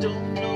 don't know.